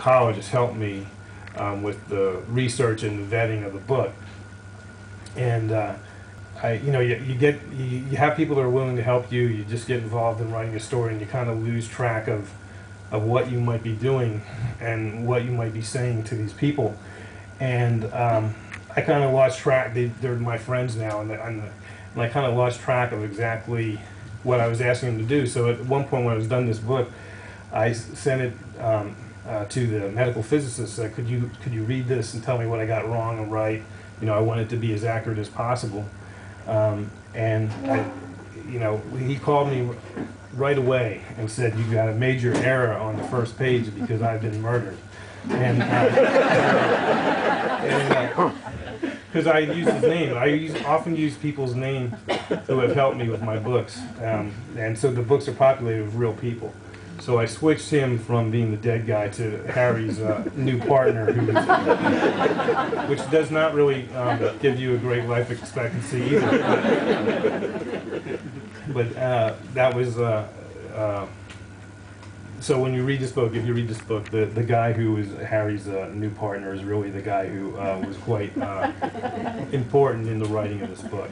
college has helped me um, with the research and the vetting of the book. And uh, I, you know, you, you get you, you have people that are willing to help you. You just get involved in writing a story, and you kind of lose track of of what you might be doing and what you might be saying to these people. And um, I kind of lost track. They, they're my friends now, and, and, and I kind of lost track of exactly what I was asking them to do. So at one point when I was done this book, I sent it um, uh, to the medical physicist. "Could you could you read this and tell me what I got wrong and right? You know, I want it to be as accurate as possible." Um, and I, you know, he called me right away and said, "You got a major error on the first page because I've been murdered." And because I use his name, I use, often use people's names who have helped me with my books, um, and so the books are populated with real people. So I switched him from being the dead guy to Harry's uh, new partner, which does not really um, give you a great life expectancy either. But uh, that was uh, uh, so when you read this book, if you read this book, the, the guy who is Harry's uh, new partner is really the guy who uh, was quite important in the writing of this book.